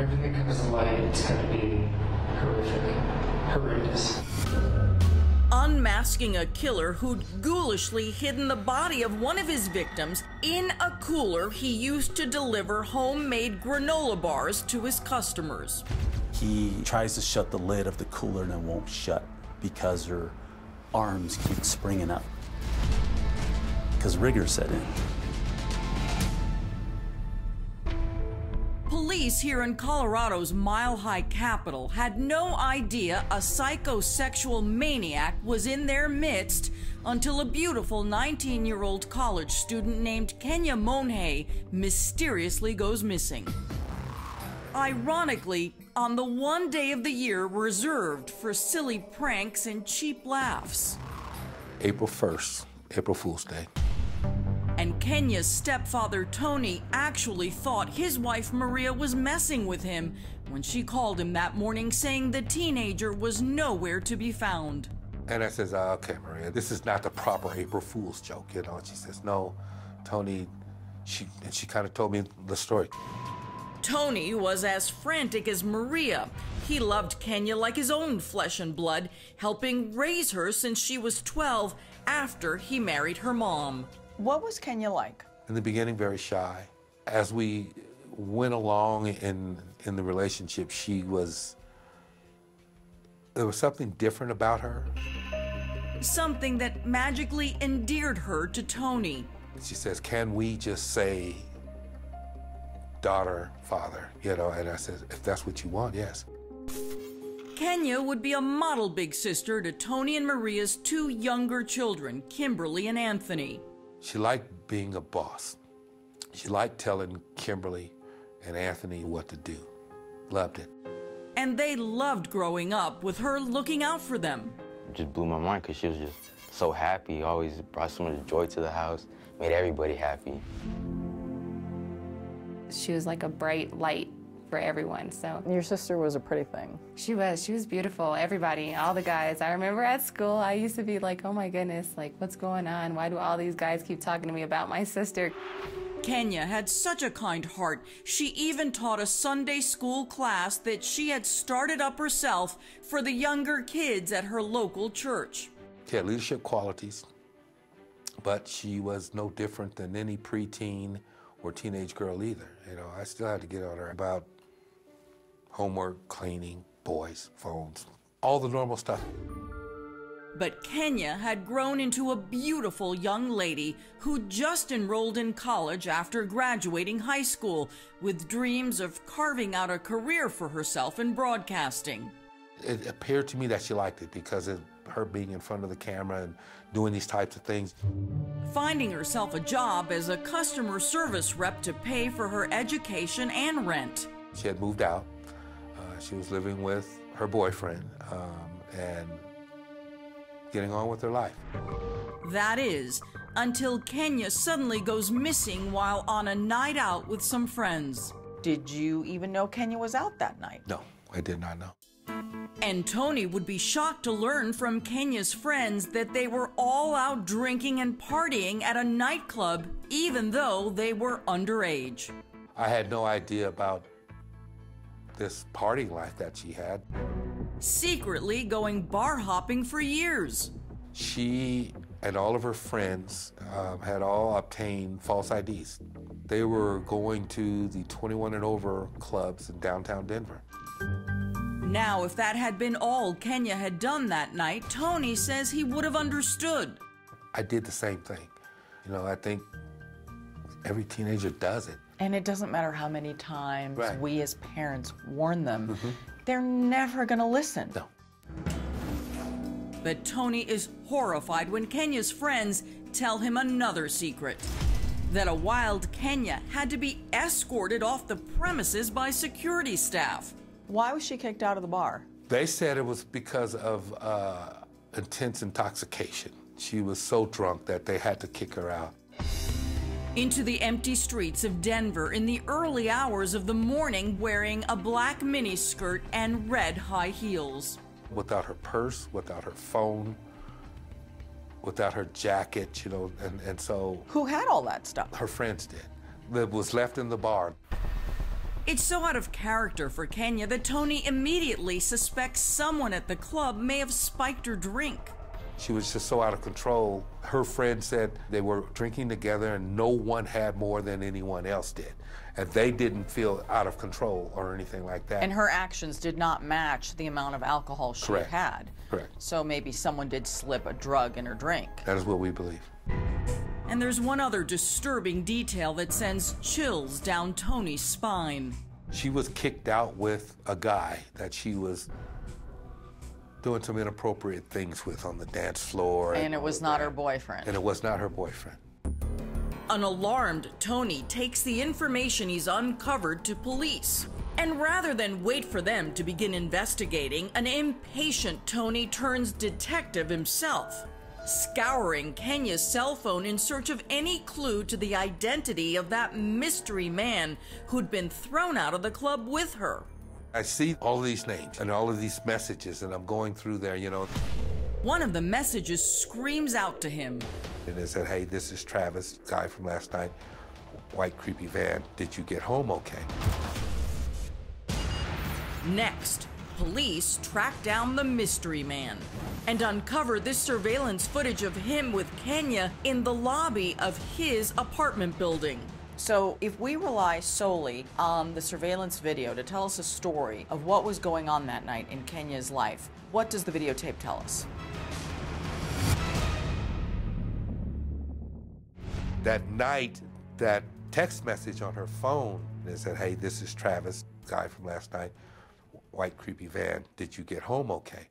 everything comes to light, it's going to be horrific, horrendous. Unmasking a killer who'd ghoulishly hidden the body of one of his victims in a cooler he used to deliver homemade granola bars to his customers. He tries to shut the lid of the cooler and it won't shut because her arms keep springing up. Because rigor set in. Police here in Colorado's mile high capital had no idea a psychosexual maniac was in their midst until a beautiful 19 year old college student named Kenia Monge mysteriously goes missing. Ironically, on the one day of the year reserved for silly pranks and cheap laughs. April 1st, April Fool's Day. And Kenia's stepfather Tony actually thought his wife Maria was messing with him when she called him that morning saying the teenager was nowhere to be found. And I says, uh, okay, Maria, this is not the proper April Fool's joke, you know. And she says, no, Tony, she, and she kind of told me the story. Tony was as frantic as Maria. He loved Kenia like his own flesh and blood, helping raise her since she was 12 after he married her mom. What was Kenia like? In the beginning, very shy. As we went along in in the relationship, she was there was something different about her. Something that magically endeared her to Tony. She says, "Can we just say daughter, father?" You know, and I said, "If that's what you want, yes." Kenia would be a model big sister to Tony and Maria's two younger children, Kimberly and Anthony. She liked being a boss. She liked telling Kimberly and Anthony what to do. Loved it. And they loved growing up with her looking out for them. It just blew my mind because she was just so happy, always brought so much joy to the house, made everybody happy. She was like a bright light for everyone. So your sister was a pretty thing. She was. She was beautiful. Everybody, all the guys. I remember at school, I used to be like, "Oh my goodness, like what's going on? Why do all these guys keep talking to me about my sister?" Kenia had such a kind heart. She even taught a Sunday school class that she had started up herself for the younger kids at her local church. She had leadership qualities, but she was no different than any preteen or teenage girl either. You know, I still had to get on her about homework, cleaning, boys, phones, all the normal stuff. But Kenia had grown into a beautiful young lady who just enrolled in college after graduating high school with dreams of carving out a career for herself in broadcasting. It appeared to me that she liked it because of her being in front of the camera and doing these types of things. Finding herself a job as a customer service rep to pay for her education and rent. She had moved out she was living with her boyfriend um, and getting on with her life. That is, until Kenia suddenly goes missing while on a night out with some friends. Did you even know Kenia was out that night? No, I did not know. And Tony would be shocked to learn from Kenia's friends that they were all out drinking and partying at a nightclub, even though they were underage. I had no idea about this party life that she had. Secretly going bar hopping for years. She and all of her friends um, had all obtained false IDs. They were going to the 21 and over clubs in downtown Denver. Now, if that had been all Kenia had done that night, Tony says he would have understood. I did the same thing. You know, I think every teenager does it. And it doesn't matter how many times right. we as parents warn them, mm -hmm. they're never going to listen. No. But Tony is horrified when Kenia's friends tell him another secret that a wild Kenia had to be escorted off the premises by security staff. Why was she kicked out of the bar? They said it was because of uh, intense intoxication. She was so drunk that they had to kick her out into the empty streets of Denver in the early hours of the morning wearing a black miniskirt and red high heels. Without her purse, without her phone, without her jacket, you know, and, and so. Who had all that stuff? Her friends did. That was left in the bar. It's so out of character for Kenia that Tony immediately suspects someone at the club may have spiked her drink. She was just so out of control. Her friend said they were drinking together and no one had more than anyone else did. And they didn't feel out of control or anything like that. And her actions did not match the amount of alcohol she Correct. had. Correct. So maybe someone did slip a drug in her drink. that is what we believe. And there's one other disturbing detail that sends chills down Tony's spine. She was kicked out with a guy that she was doing some inappropriate things with on the dance floor. And it was not her boyfriend. and it was not her boyfriend. An alarmed Tony takes the information he's uncovered to police. And rather than wait for them to begin investigating, an impatient Tony turns detective himself, scouring Kenia's cell phone in search of any clue to the identity of that mystery man who'd been thrown out of the club with her. I see all these names and all of these messages, and I'm going through there, you know, One of the messages screams out to him and it said, hey, this is Travis, guy from last night, white creepy van. Did you get home okay? Next, police track down the mystery man and uncover this surveillance footage of him with Kenia in the lobby of his apartment building. So, if we rely solely on the surveillance video to tell us a story of what was going on that night in Kenia's life, what does the videotape tell us? That night, that text message on her phone, that said, hey, this is Travis, guy from last night, white creepy van. Did you get home okay?